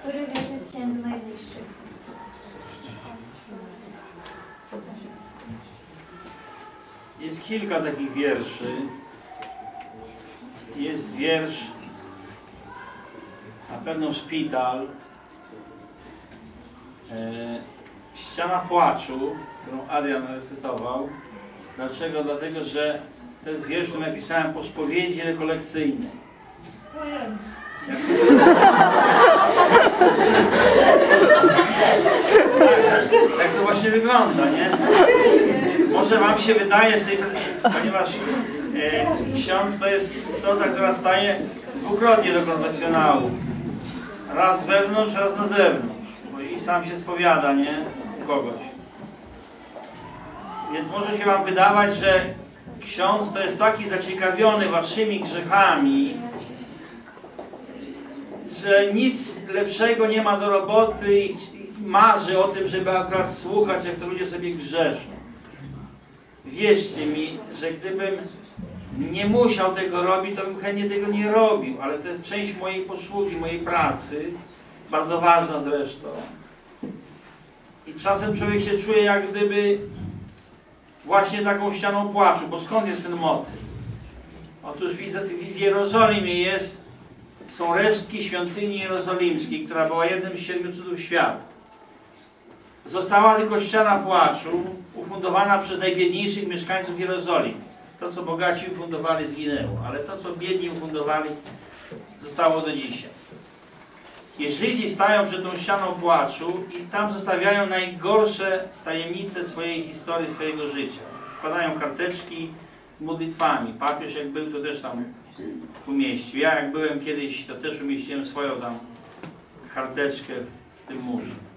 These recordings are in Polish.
Który wiersz jest księdzu najbliższy? Jest kilka takich wierszy. Jest wiersz na pewno szpital. E, ściana płaczu, którą Adrian recytował. Dlaczego? Dlatego, że to jest wiersz, który napisałem po spowiedzi rekolekcyjnej. Jak... Tak to właśnie wygląda, nie? Może wam się wydaje z tej, ponieważ e, ksiądz to jest istota, która staje dwukrotnie do konfesjonału. Raz wewnątrz, raz na zewnątrz. Bo i sam się spowiada, nie? U kogoś. Więc może się wam wydawać, że ksiądz to jest taki zaciekawiony waszymi grzechami, że nic lepszego nie ma do roboty i marzy o tym, żeby akurat słuchać, jak to ludzie sobie grzeszą. Wierzcie mi, że gdybym nie musiał tego robić, to bym chętnie tego nie robił, ale to jest część mojej posługi, mojej pracy, bardzo ważna zresztą. I czasem człowiek się czuje jak gdyby właśnie taką ścianą płaczu, bo skąd jest ten motyw? Otóż w Jerozolimie jest, są resztki świątyni jerozolimskiej, która była jednym z siedmiu cudów świata. Została tylko ściana płaczu, ufundowana przez najbiedniejszych mieszkańców Jerozolimy. To, co bogaci ufundowali, zginęło, ale to, co biedni ufundowali, zostało do dzisiaj. I stają przed tą ścianą płaczu i tam zostawiają najgorsze tajemnice swojej historii, swojego życia. Wkładają karteczki z modlitwami. Papież jak był, to też tam umieścił. Ja jak byłem kiedyś, to też umieściłem swoją tam karteczkę w tym murze.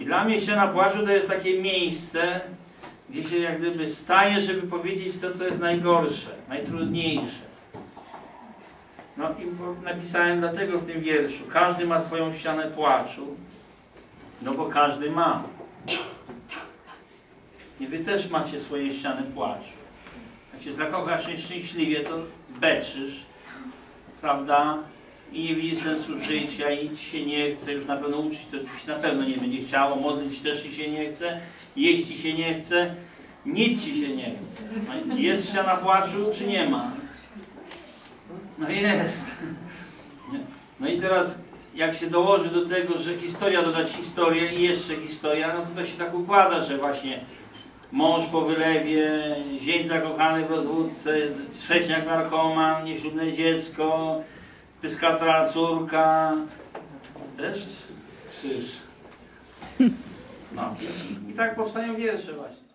I dla mnie ściana płaczu to jest takie miejsce, gdzie się jak gdyby staje, żeby powiedzieć to, co jest najgorsze, najtrudniejsze. No i napisałem dlatego w tym wierszu, każdy ma swoją ścianę płaczu, no bo każdy ma. I wy też macie swoje ściany płaczu. Jak się zakochasz nieszczęśliwie, to beczysz, prawda? I nie widzisz sensu życia i ci się nie chce, już na pewno uczyć to się na pewno nie będzie chciało, modlić też ci się nie chce, jeść ci się nie chce, nic ci się nie chce. No Jest ściana płaczu, czy nie ma? No jest. No i teraz jak się dołoży do tego, że historia dodać historię i jeszcze historia, no to to się tak układa, że właśnie mąż po wylewie, zięć zakochany w rozwódce, trzeciak narkoman, nieślubne dziecko, pyskata córka, też krzyż. No i tak powstają wiersze właśnie.